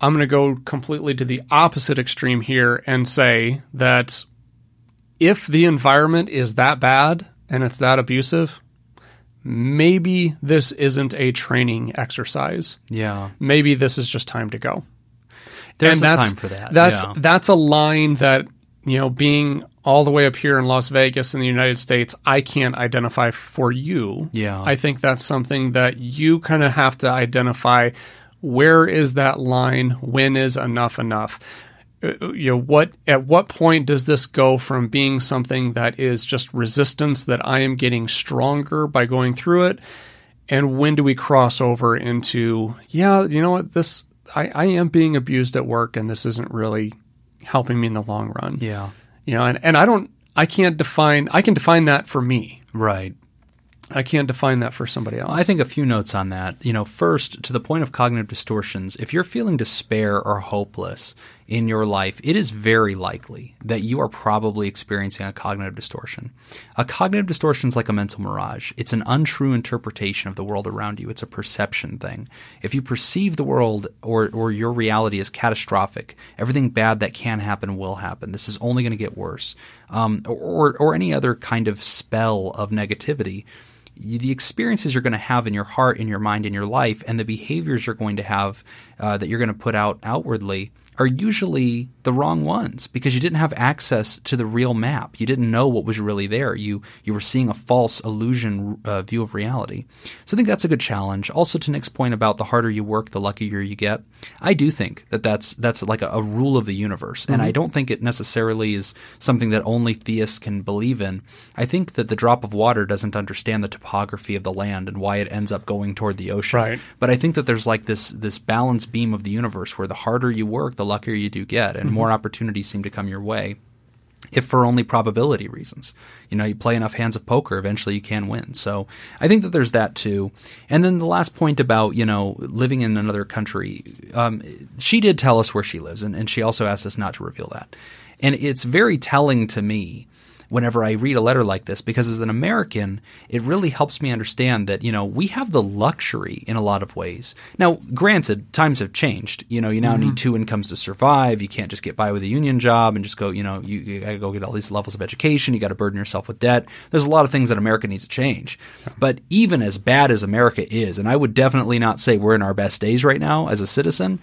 I'm going to go completely to the opposite extreme here and say that if the environment is that bad and it's that abusive, maybe this isn't a training exercise. Yeah. Maybe this is just time to go. There's and a that's, time for that. That's yeah. that's a line that you know, being all the way up here in Las Vegas in the United States, I can't identify for you. Yeah. I think that's something that you kind of have to identify. Where is that line? When is enough enough? Uh, You know, what at what point does this go from being something that is just resistance that I am getting stronger by going through it, and when do we cross over into yeah, you know what this I, I am being abused at work and this isn't really helping me in the long run. yeah. You know, and, and I don't I can't define I can define that for me. Right. I can't define that for somebody else. I think a few notes on that. You know, first, to the point of cognitive distortions, if you're feeling despair or hopeless in your life, it is very likely that you are probably experiencing a cognitive distortion. A cognitive distortion is like a mental mirage. It's an untrue interpretation of the world around you. It's a perception thing. If you perceive the world or, or your reality as catastrophic, everything bad that can happen will happen. This is only going to get worse. Um, or, or any other kind of spell of negativity the experiences you're going to have in your heart, in your mind, in your life, and the behaviors you're going to have uh, that you're going to put out outwardly are usually the wrong ones because you didn't have access to the real map. You didn't know what was really there. You you were seeing a false illusion uh, view of reality. So I think that's a good challenge. Also, to Nick's point about the harder you work, the luckier you get. I do think that that's that's like a, a rule of the universe, and I don't think it necessarily is something that only theists can believe in. I think that the drop of water doesn't understand the topography of the land and why it ends up going toward the ocean. Right. But I think that there's like this this balance beam of the universe where the harder you work, the luckier you do get, and more opportunities seem to come your way. If for only probability reasons, you know, you play enough hands of poker, eventually you can win. So I think that there's that too. And then the last point about you know living in another country, um, she did tell us where she lives, and, and she also asked us not to reveal that. And it's very telling to me whenever I read a letter like this because as an American, it really helps me understand that, you know, we have the luxury in a lot of ways. Now, granted, times have changed. You know, you now need mm-hmm. two incomes to survive. You can't just get by with a union job and just go, you know, you, you gotta go get all these levels of education. You gotta burden yourself with debt. There's a lot of things that America needs to change. But even as bad as America is, and I would definitely not say we're in our best days right now as a citizen,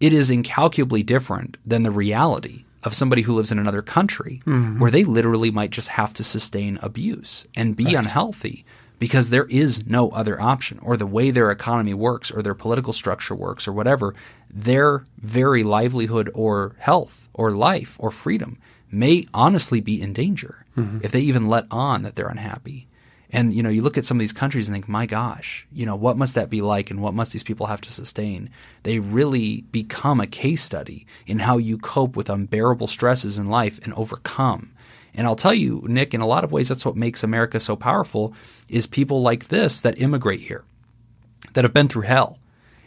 it is incalculably different than the reality of somebody who lives in another country mm-hmm. where they literally might just have to sustain abuse and be unhealthy because there is no other option or the way their economy works or their political structure works or whatever their very livelihood or health or life or freedom may honestly be in danger mm-hmm. if they even let on that they're unhappy and you know, you look at some of these countries and think, my gosh, you know, what must that be like, and what must these people have to sustain? They really become a case study in how you cope with unbearable stresses in life and overcome. And I'll tell you, Nick, in a lot of ways, that's what makes America so powerful is people like this that immigrate here, that have been through hell.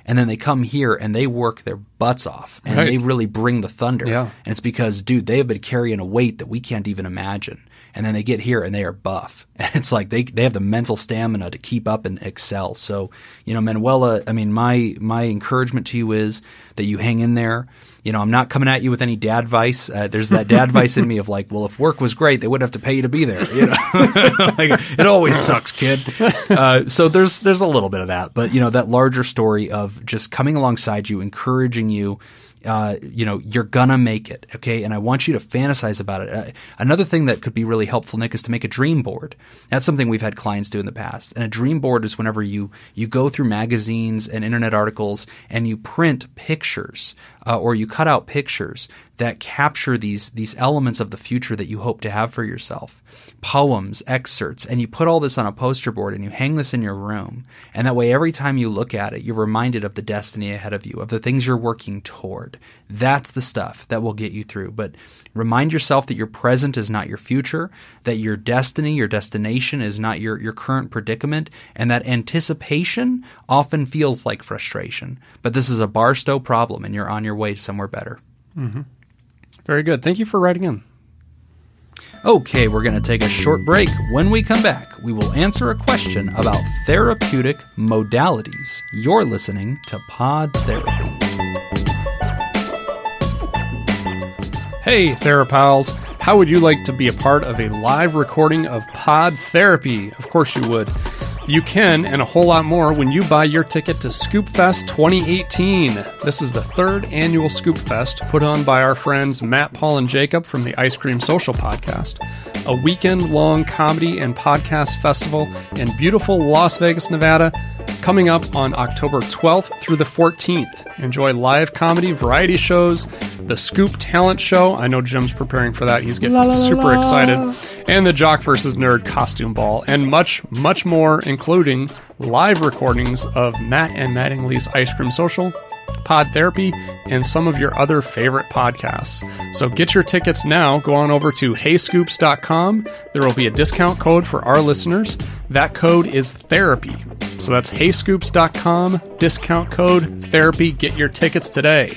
And then they come here and they work their butts off and Right. they really bring the thunder. Yeah. And it's because, dude, they have been carrying a weight that we can't even imagine. And then they get here and they are buff. And it's like they, they have the mental stamina to keep up and excel. So, you know, Manuela, I mean, my, my encouragement to you is that you hang in there. You know, I'm not coming at you with any dad advice. Uh, there's that dad advice in me of like, well, if work was great, they wouldn't have to pay you to be there. You know, like, it always sucks, kid. Uh, so there's there's a little bit of that, but you know, that larger story of just coming alongside you, encouraging you, uh, you know, you're gonna make it, okay? And I want you to fantasize about it. Uh, another thing that could be really helpful, Nick, is to make a dream board. That's something we've had clients do in the past. And a dream board is whenever you you go through magazines and internet articles and you print pictures uh, or you cut out pictures that capture these these elements of the future that you hope to have for yourself. Poems excerpts and you put all this on a poster board and you hang this in your room. And that way every time you look at it you're reminded of the destiny ahead of you of the things you're working toward. That's the stuff that will get you through. But remind yourself that your present is not your future that your destiny your destination is not your your current predicament and that anticipation often feels like frustration but this is a barstow problem and you're on your way somewhere better mm-hmm. Very good. Thank you for writing in. Okay, we're going to take a short break. When we come back, we will answer a question about therapeutic modalities. You're listening to Pod Therapy. Hey, Therapals. How would you like to be a part of a live recording of Pod Therapy? Of course you would. You can, and a whole lot more, when you buy your ticket to Scoop Fest 2018. This is the third annual Scoop Fest put on by our friends Matt, Paul, and Jacob from the Ice Cream Social podcast. A weekend long comedy and podcast festival in beautiful Las Vegas, Nevada, coming up on October 12th through the 14th. Enjoy live comedy, variety shows, the Scoop Talent Show. I know Jim's preparing for that. He's getting super excited. And the Jock versus Nerd Costume Ball, and much, much more, including live recordings of Matt and Mattingly's Ice Cream Social, Pod Therapy, and some of your other favorite podcasts. So get your tickets now. Go on over to heyscoops.com. There will be a discount code for our listeners. That code is therapy. So that's heyscoops.com, discount code therapy. Get your tickets today.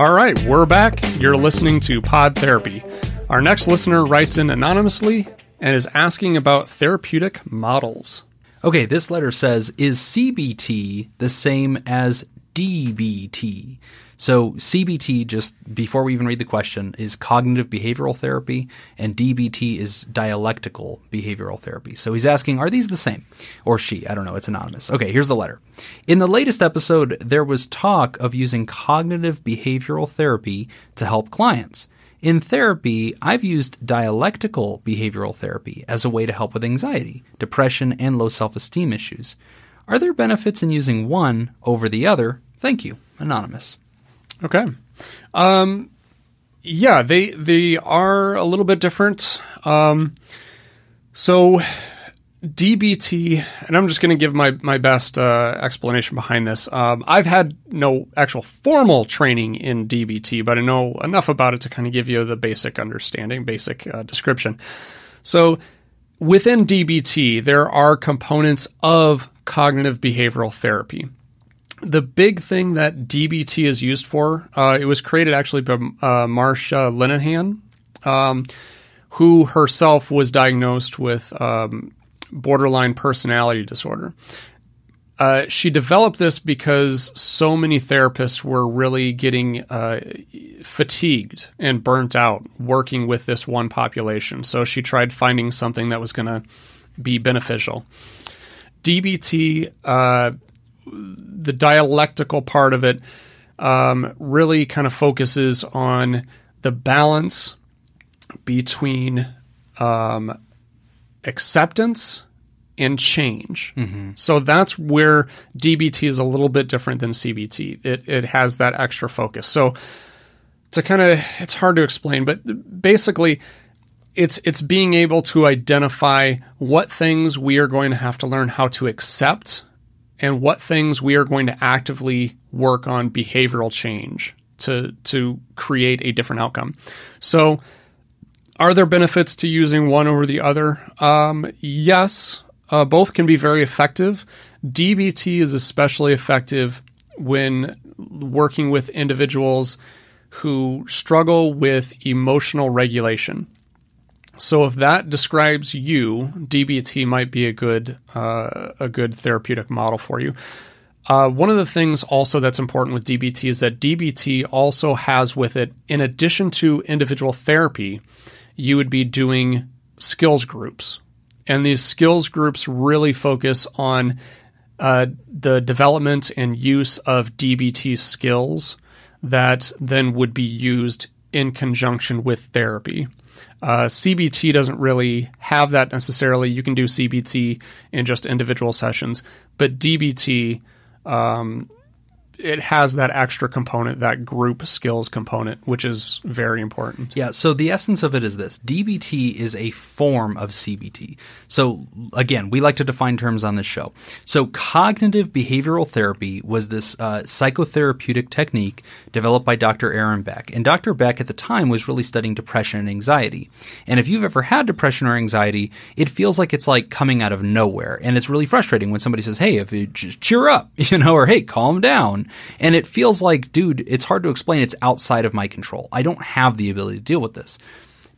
All right, we're back. You're listening to Pod Therapy. Our next listener writes in anonymously and is asking about therapeutic models. Okay, this letter says Is CBT the same as DBT? So, CBT, just before we even read the question, is cognitive behavioral therapy, and DBT is dialectical behavioral therapy. So, he's asking, are these the same? Or she, I don't know, it's anonymous. Okay, here's the letter. In the latest episode, there was talk of using cognitive behavioral therapy to help clients. In therapy, I've used dialectical behavioral therapy as a way to help with anxiety, depression, and low self esteem issues. Are there benefits in using one over the other? Thank you. Anonymous. Okay. Um, yeah, they they are a little bit different. Um, so DBT, and I'm just going to give my my best uh, explanation behind this. Um, I've had no actual formal training in DBT, but I know enough about it to kind of give you the basic understanding, basic uh, description. So within DBT, there are components of cognitive behavioral therapy the big thing that DBT is used for, uh, it was created actually by uh, Marsha Linehan, um, who herself was diagnosed with um, borderline personality disorder. Uh, she developed this because so many therapists were really getting uh, fatigued and burnt out working with this one population. So she tried finding something that was going to be beneficial. DBT uh, the dialectical part of it um, really kind of focuses on the balance between um, acceptance and change. So that's where DBT is a little bit different than CBT. It it has that extra focus. So to kind of it's hard to explain, but basically it's it's being able to identify what things we are going to have to learn how to accept and what things we are going to actively work on behavioral change to to create a different outcome. So, are there benefits to using one over the other? Um, yes, uh, both can be very effective. DBT is especially effective when working with individuals who struggle with emotional regulation. So if that describes you, DBT might be a good uh, a good therapeutic model for you. Uh, one of the things also that's important with DBT is that DBT also has with it, in addition to individual therapy, you would be doing skills groups, and these skills groups really focus on uh, the development and use of DBT skills that then would be used in conjunction with therapy. Uh, CBT doesn't really have that necessarily. You can do CBT in just individual sessions, but DBT um, it has that extra component, that group skills component, which is very important. Yeah. So the essence of it is this: DBT is a form of CBT. So again, we like to define terms on this show. So cognitive behavioral therapy was this uh, psychotherapeutic technique developed by Dr. Aaron Beck, and Dr. Beck at the time was really studying depression and anxiety. And if you've ever had depression or anxiety, it feels like it's like coming out of nowhere, and it's really frustrating when somebody says, "Hey, if you just cheer up," you know, or "Hey, calm down." And it feels like, dude, it's hard to explain. It's outside of my control. I don't have the ability to deal with this.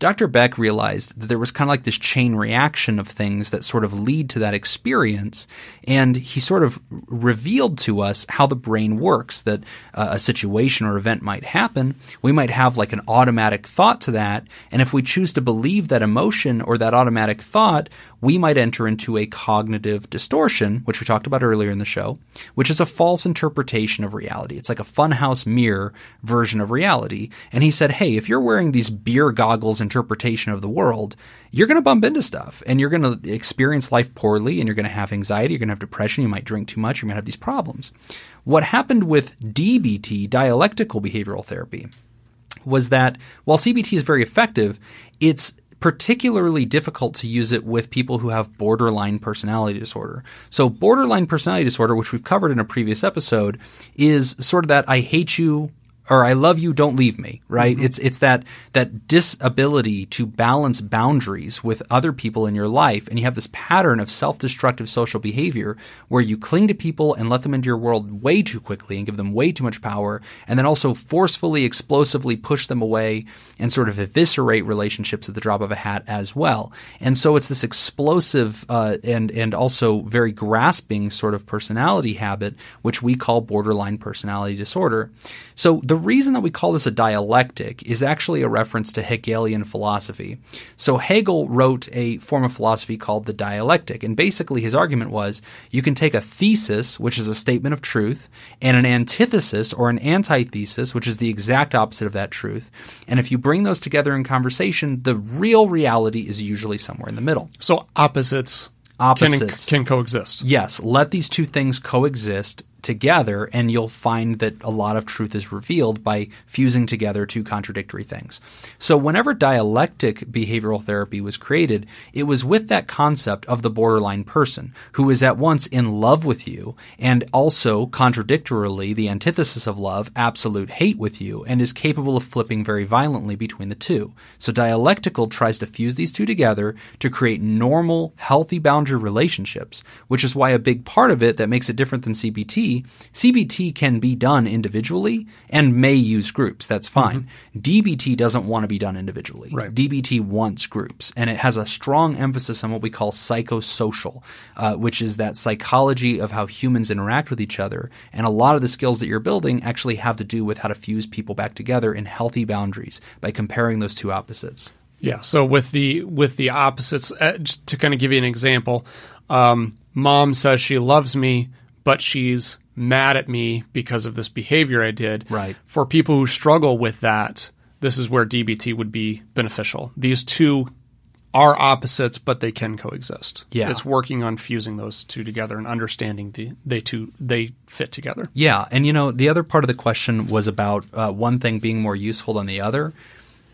Dr. Beck realized that there was kind of like this chain reaction of things that sort of lead to that experience. And he sort of revealed to us how the brain works that uh, a situation or event might happen. We might have like an automatic thought to that. And if we choose to believe that emotion or that automatic thought, we might enter into a cognitive distortion, which we talked about earlier in the show, which is a false interpretation of reality. It's like a funhouse mirror version of reality. And he said, hey, if you're wearing these beer goggles interpretation of the world, you're going to bump into stuff and you're going to experience life poorly and you're going to have anxiety, you're going to have depression, you might drink too much, you might have these problems. What happened with DBT, dialectical behavioral therapy, was that while CBT is very effective, it's particularly difficult to use it with people who have borderline personality disorder. So, borderline personality disorder, which we've covered in a previous episode, is sort of that I hate you, or I love you, don't leave me, right? Mm-hmm. It's it's that that disability to balance boundaries with other people in your life, and you have this pattern of self-destructive social behavior where you cling to people and let them into your world way too quickly and give them way too much power, and then also forcefully, explosively push them away and sort of eviscerate relationships at the drop of a hat as well. And so it's this explosive uh, and and also very grasping sort of personality habit, which we call borderline personality disorder. So the reason that we call this a dialectic is actually a reference to Hegelian philosophy. So Hegel wrote a form of philosophy called the dialectic, and basically his argument was you can take a thesis, which is a statement of truth, and an antithesis or an antithesis, which is the exact opposite of that truth. And if you bring those together in conversation, the real reality is usually somewhere in the middle. So opposites opposites can, can coexist. Yes, let these two things coexist together and you'll find that a lot of truth is revealed by fusing together two contradictory things. So whenever dialectic behavioral therapy was created, it was with that concept of the borderline person who is at once in love with you and also contradictorily the antithesis of love, absolute hate with you and is capable of flipping very violently between the two. So dialectical tries to fuse these two together to create normal, healthy boundary relationships, which is why a big part of it that makes it different than CBT CBT can be done individually and may use groups. That's fine. Mm-hmm. DBT doesn't want to be done individually. Right. DBT wants groups, and it has a strong emphasis on what we call psychosocial, uh, which is that psychology of how humans interact with each other. And a lot of the skills that you're building actually have to do with how to fuse people back together in healthy boundaries by comparing those two opposites. Yeah. So with the with the opposites, uh, to kind of give you an example, um, mom says she loves me, but she's mad at me because of this behavior I did. Right. For people who struggle with that, this is where DBT would be beneficial. These two are opposites, but they can coexist. Yeah. It's working on fusing those two together and understanding the they two they fit together. Yeah, and you know the other part of the question was about uh, one thing being more useful than the other.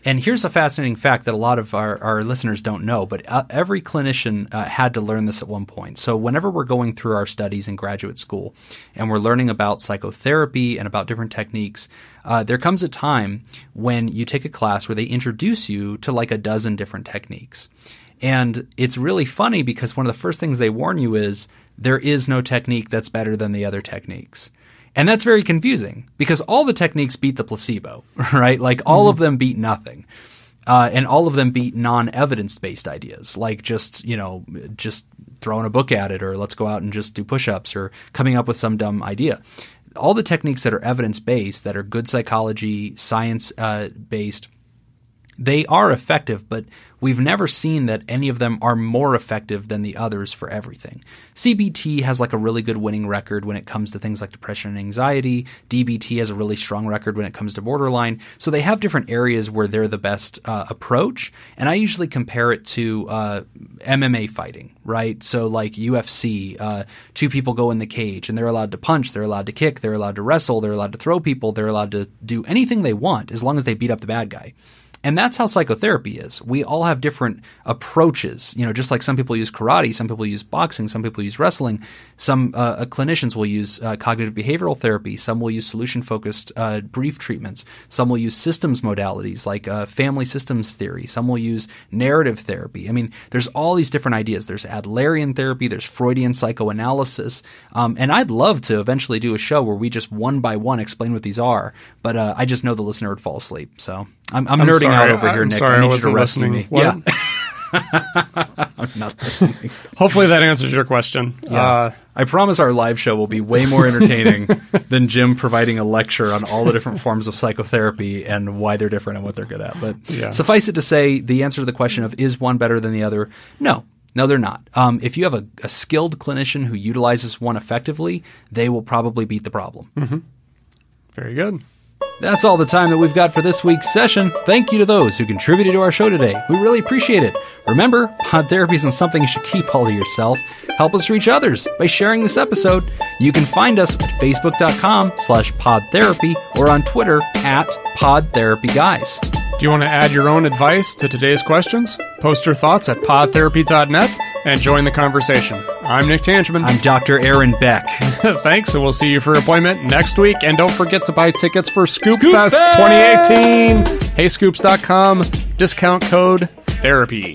And here's a fascinating fact that a lot of our, our listeners don't know, but uh, every clinician uh, had to learn this at one point. So, whenever we're going through our studies in graduate school and we're learning about psychotherapy and about different techniques, uh, there comes a time when you take a class where they introduce you to like a dozen different techniques. And it's really funny because one of the first things they warn you is there is no technique that's better than the other techniques. And that's very confusing because all the techniques beat the placebo, right? Like all mm-hmm. of them beat nothing. Uh, and all of them beat non-evidence based ideas, like just you know just throwing a book at it, or let's go out and just do push-ups, or coming up with some dumb idea. All the techniques that are evidence based, that are good psychology, science uh, based, they are effective, but we've never seen that any of them are more effective than the others for everything. CBT has like a really good winning record when it comes to things like depression and anxiety. DBT has a really strong record when it comes to borderline. So they have different areas where they're the best uh, approach. And I usually compare it to uh, MMA fighting, right? So like UFC, uh, two people go in the cage and they're allowed to punch, they're allowed to kick, they're allowed to wrestle, they're allowed to throw people, they're allowed to do anything they want as long as they beat up the bad guy. And that's how psychotherapy is. We all have different approaches. You know, just like some people use karate, some people use boxing, some people use wrestling. Some uh, uh clinicians will use uh, cognitive behavioral therapy. Some will use solution focused uh, brief treatments. Some will use systems modalities like uh, family systems theory. Some will use narrative therapy. I mean, there's all these different ideas. There's Adlerian therapy. There's Freudian psychoanalysis. Um, and I'd love to eventually do a show where we just one by one explain what these are. But uh, I just know the listener would fall asleep. So I'm, I'm, I'm nerding sorry. out over I'm here, Nick. Sorry, I need I you to rescue listening. me. What? Yeah. I'm not listening. Hopefully that answers your question. Yeah. Uh, I promise our live show will be way more entertaining than Jim providing a lecture on all the different forms of psychotherapy and why they're different and what they're good at. But yeah. suffice it to say, the answer to the question of is one better than the other? No. No, they're not. Um, if you have a, a, skilled clinician who utilizes one effectively, they will probably beat the problem. Mm-hmm. Very good. That's all the time that we've got for this week's session. Thank you to those who contributed to our show today. We really appreciate it. Remember, pod therapy isn't something you should keep all to yourself. Help us reach others by sharing this episode. You can find us at facebook.com slash podtherapy or on Twitter at podtherapyguys. Do you want to add your own advice to today's questions? Post your thoughts at podtherapy.net and join the conversation. I'm Nick Tangeman. I'm Dr. Aaron Beck. Thanks, and we'll see you for appointment next week. And don't forget to buy tickets for Scoop, Scoop Fest 2018. HeyScoops.com, discount code therapy.